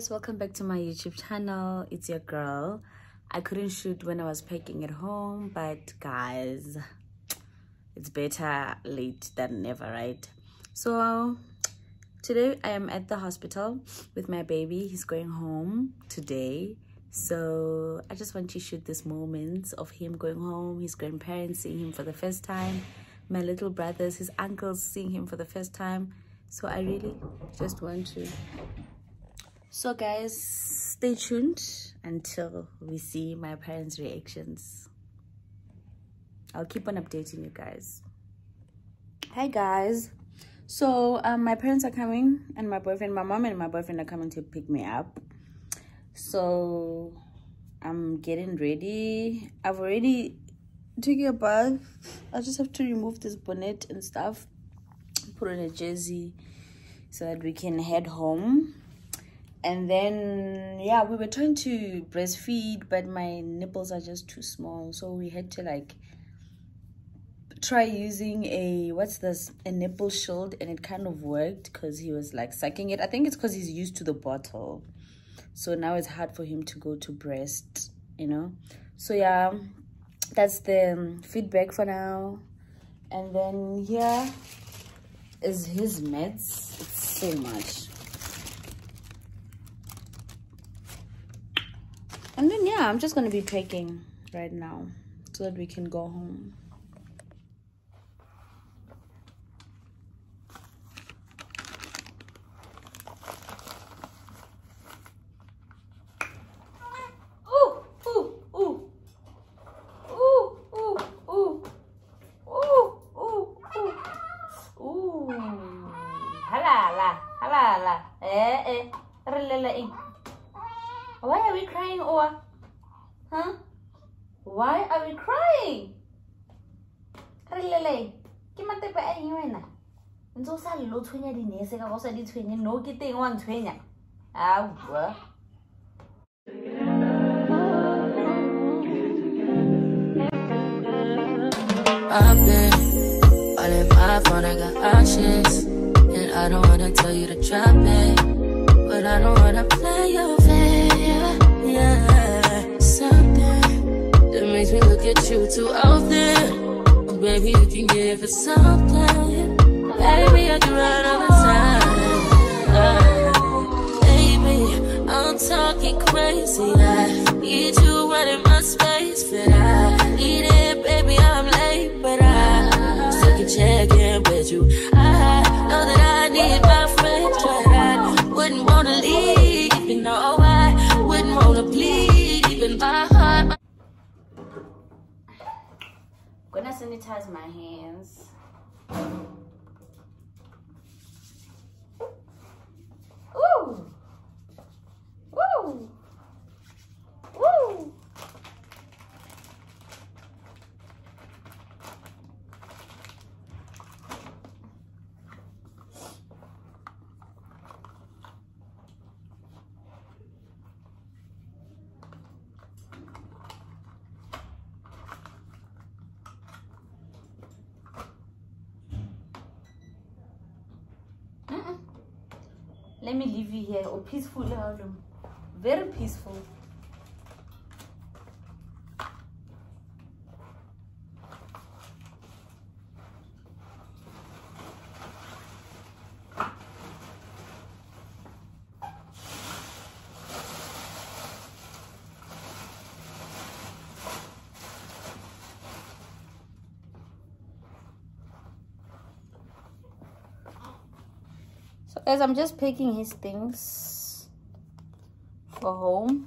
guys welcome back to my youtube channel. It's your girl. I couldn't shoot when i was packing at home but guys it's better late than never right? So today i am at the hospital with my baby. He's going home today. So i just want to shoot this moments of him going home his grandparents seeing him for the first time my little brothers his uncles seeing him for the first time. So i really just want to so guys stay tuned until we see my parents reactions. I'll keep on updating you guys. Hi guys. So um, my parents are coming and my boyfriend my mom and my boyfriend are coming to pick me up. So i'm getting ready. I've already taken a bath. I just have to remove this bonnet and stuff put on a jersey so that we can head home and then yeah we were trying to breastfeed but my nipples are just too small. So we had to like try using a what's this? A nipple shield and it kind of worked because he was like sucking it. I think it's because he's used to the bottle. So now it's hard for him to go to breast you know? So yeah that's the um, feedback for now. And then here is his meds. It's so much and then yeah i'm just gonna be packing right now so that we can go home Ooh, ooh, ooh. Ooh, ooh, ooh. Ooh. Ooh. Halala. Halala. Eh, eh. Why are we crying or? Huh? Why are we crying? Relele. Ke matepe a eng wena? Ntse o sa lo tshwenya dinese ka go sa di tshwenye no ke teng wa ntshwenya. Awa. I've been all in my phone, I got options. And I don't wanna tell you to drop it. But I don't wanna play your at you too often. Oh, baby, you can give it something. Baby, I can run all the time. Uh, baby, I'm talking crazy. I need you running my space, but I need it, baby. I'm late, but I still can check in with you. Sanitize my hands. Let me leave you here. Oh, peaceful, Harlem. Very peaceful. Guys, I'm just packing his things for home.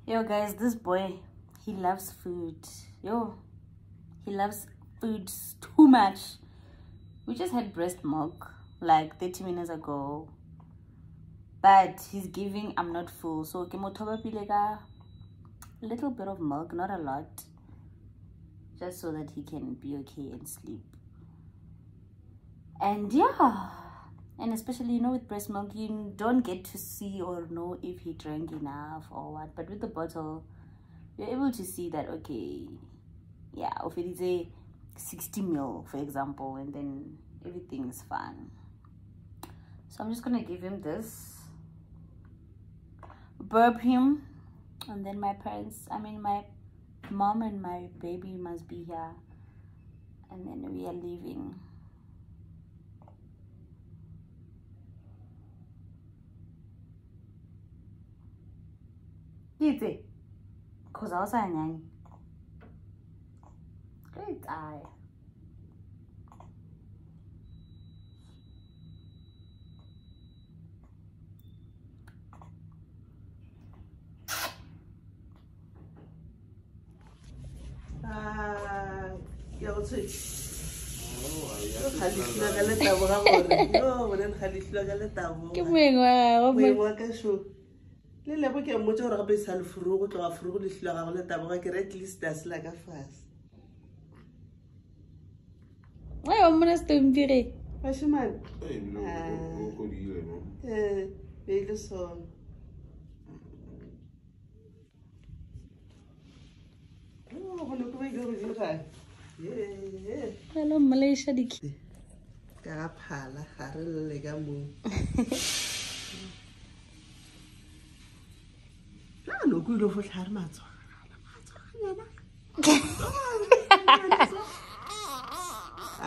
Yo guys, this boy, he loves food. Yo, he loves food too much. We just had breast milk like 30 minutes ago. But he's giving, I'm not full. So, a little bit of milk, not a lot. Just so that he can be okay and sleep. And yeah, and especially, you know, with breast milk, you don't get to see or know if he drank enough or what. But with the bottle, you're able to see that, okay, yeah, if it is a 60 mil, for example, and then everything is fine. So I'm just gonna give him this, burp him, and then my parents, I mean my mom and my baby must be here, and then we are leaving. Easy. Cause also an end. Great eye. Ah, eu sei. خليش لغلة تابو غامور نو ولن خليش لغلة تابو كم مين واقع شو le lebo ke mmotse gore gape sa lefuru go tloga furu go letlhilo gago le taboga ke re at least a sela ka fase wa mmona stompire bashimane beile sone hello malaysia di ka ga phala ga re lle ka moo ko ile fotlha re matshwaganyana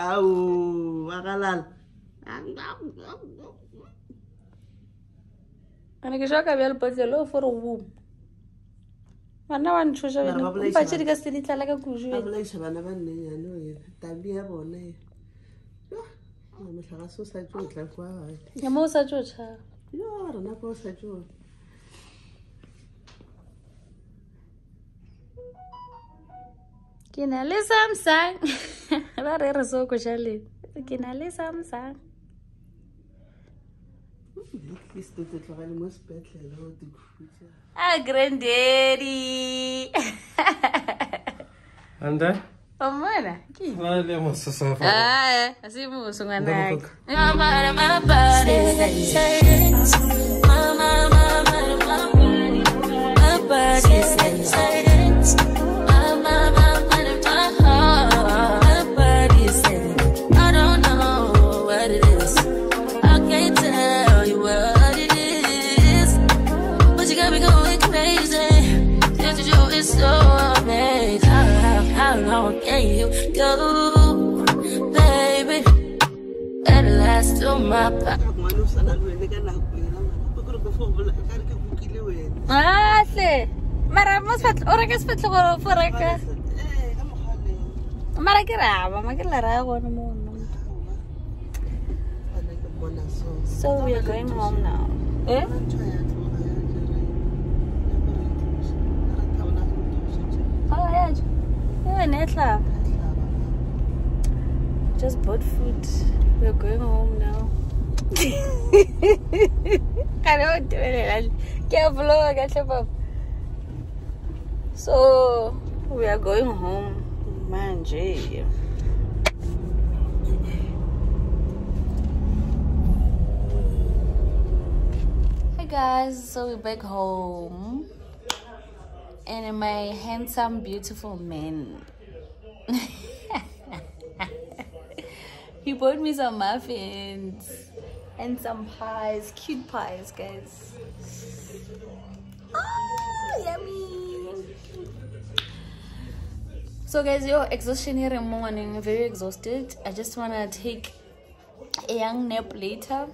ao a galala ane ke shaka bja lepotlelo o fore go bana ba ntšhošampatše di ka se di tlala ka kusulaiša bana ba nnenyane tabi ya bone motlhaga se o sa tso tla kwa mo o sa tso tšha yo rena pa o sa tso ke na le samsung ba re re seokošale ke na le samsung Ah, granddaddy. Anda? Omana? Ki? Vale, moça só. Ah, é. Assim moço, nganak. ahle mara o reka sefatlhego fo reka mara ke raba ma ke lara ya gone mono so we are going home now eh? Oh, yeah. Yeah, netla. Just bought food. We're going home now. I don't do it. Can't vlog. I can't up. So we are going home. Man, gee. Hey guys, so we're back home. And my handsome, beautiful man. he bought me some muffins and some pies cute pies guys oh yummy So guys, your exhaustion here in the morning, very exhausted. I just wanna take a young nap later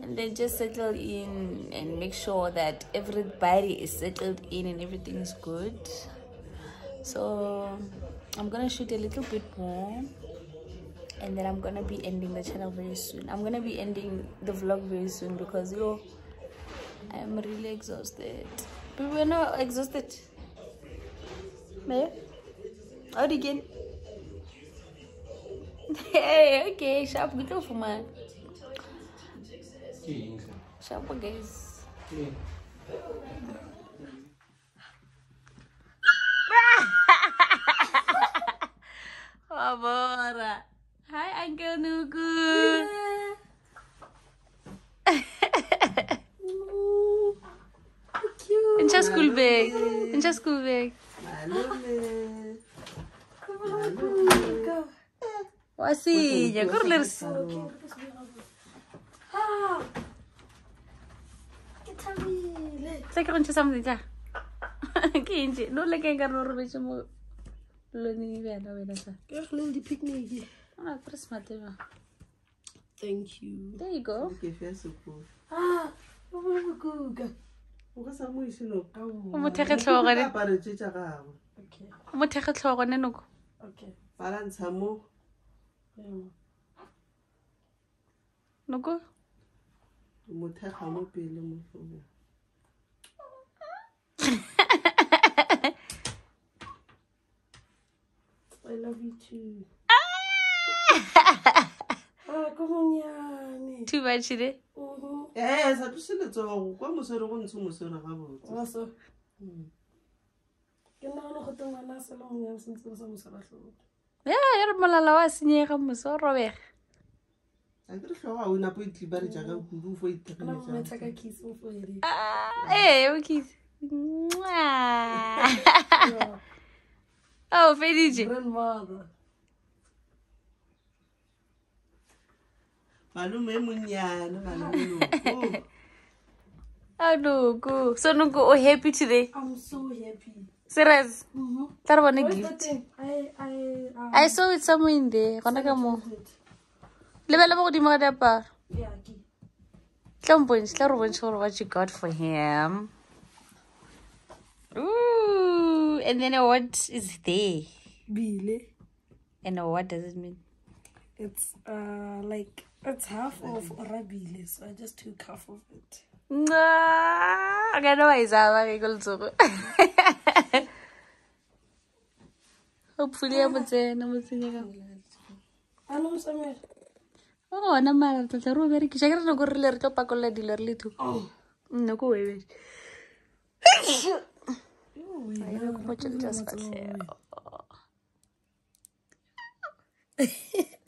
and then just settle in and make sure that everybody is settled in and everything is good. So I'm gonna shoot a little bit more and then I'm gonna be ending the channel very soon. I'm gonna be ending the vlog very soon because yo I'm really exhausted. But we're not exhausted. Mayor? Out again. Hey, okay, sharp gitu for man. Sharp guys. Wabora. Wasinya, kurlers. Sa ke go ntsha something ja. Ke ntse, no le ke ka ro robetse mo lone bana wena sa. Ke gone di picnic. Ah, pretty smart ba. Thank you. There you go. Ke fe sekolo. Ah, o bo bokuka. O ka sa mo isino ka O mo thege tlhogo ne. Apare tse tsa gago. Okay, O mo thege tlhogo ne noko. okay. Para ntsha mo. Yeah. Noko. Mo thega mo pele mo tlhogong. I love you too. Ah, ko monyane. Too much ne. Mhm. Eh, sa tuse letsogo kwa mosere go ntsho mosere ga botse. Also. Ke nagana go teng ngwana a sa le monyane sentse re sa mo sala tlhogo. Ya, ya re molala wa senyega mose o robega. A ke re tlhogo ga o napo e tlibare jaaka kudu fo Ke na mo ithegeletsa. metsa ka kiss mo foele. Ah, eh, okay. Mwah. Yeah. Oh, feditse. Grandmother. Malome e monnyane, malome loko. Oh, Noko. So, Noko, oh, happy today. I'm so happy. Serious. Tla re bone Where's the gift. I I um, I saw it somewhere in there. Gona ka mo. it. Lebele mo godimo ga diaparo. Yeah, ke. Tla mpontshe, tla re bontshe gore what you got for him. Ooh, and then what is there? Bile. And what does it mean? It's uh like it's half of Orabile, so I just took half of it. Mwah. Okay, no way, Zaba, ke go letsogo. Hopefully, I'm tsena mo tsenya ka. I know Samuel. O gona mara tla tla re o berekisa ke re nako rile re tlo pakolla dilo re le two. Nno ko webe.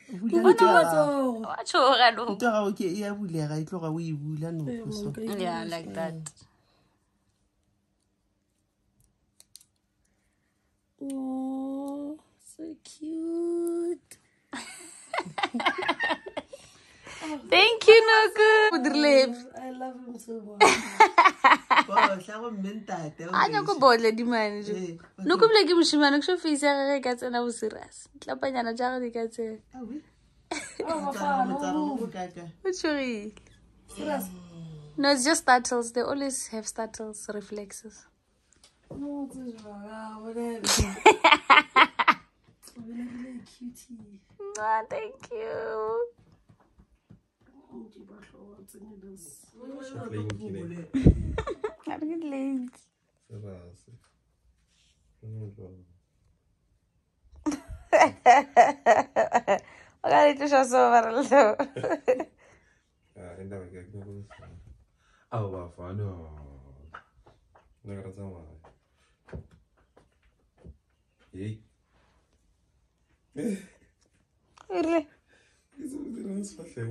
Bula ntho ya gago. Wa tshoga no. Ntho ya gago ke e a bulega e tloga o e bula noko so. Yeah, like that. Oh, so cute. Thank you, Noku. O dirile. I love him so much. Botlha go mme ntate. o a nyako botle dimane jo Eh, no ko bile ke moshimane ke so face ya gage ka tsena bo serious tlapanyana ja gage di ka tsena oui. My Motsara- father. motsara o bokaka. o tshogile Serious. no it's just startles they always have startles reflexes No, this is ah, whatever. Really cutie. ah, thank you Oh, di batla wa tsenya this. a re ke late o ka letloša sobarelo Awu bafana. Nakara tsamaya. Hey. rile Ke se o dirang sefahleng, a re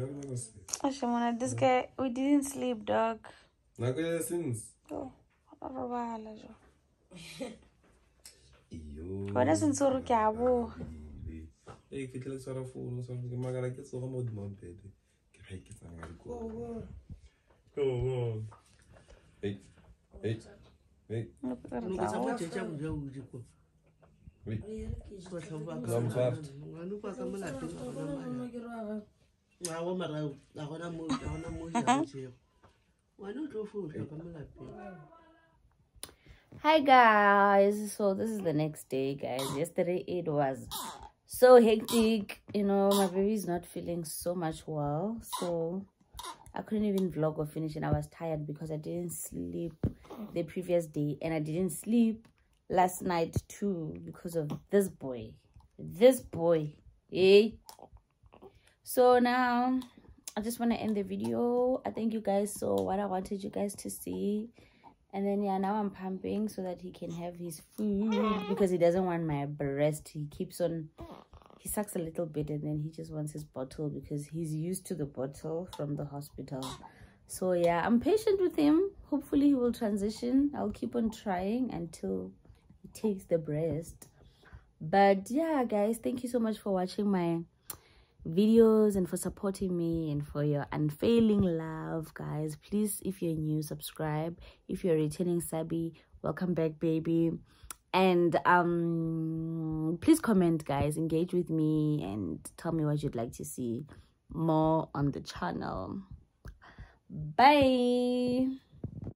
nako se. ashimona this guy we didn't sleep dog Nako ya since. Oh, a robala jo Iyo. wena sentse gore ke a boga Ile. Eh, ke tlile tshwara founu, tshwara ke magara ke tsoga mo hodima bed. Ke ga ke tsana ka dikolo. Hi guys. So this is the next day guys. Yesterday it was so hectic. You know my baby is not feeling so much well. So i couldn't even vlog or finish and i was tired because i didn't sleep the previous day and i didn't sleep last night too because of this boy. This boy eh? So now i just want to end the video. I thank you guys. So what i wanted you guys to see and then yeah now i'm pumping so that he can have his food because he doesn't want my breast. He keeps on he sucks a little bit and then he just wants his bottle because he's used to the bottle from the hospital. So yeah i'm patient with him. Hopefully he will transition. I'll keep on trying until takes the breast. But yeah guys thank you so much for watching my videos and for supporting me and for your unfailing love guys. Please if you're new subscribe. If you're returning sabi welcome back baby. And um please comment guys. Engage with me and tell me what you'd like to see more on the channel. Bye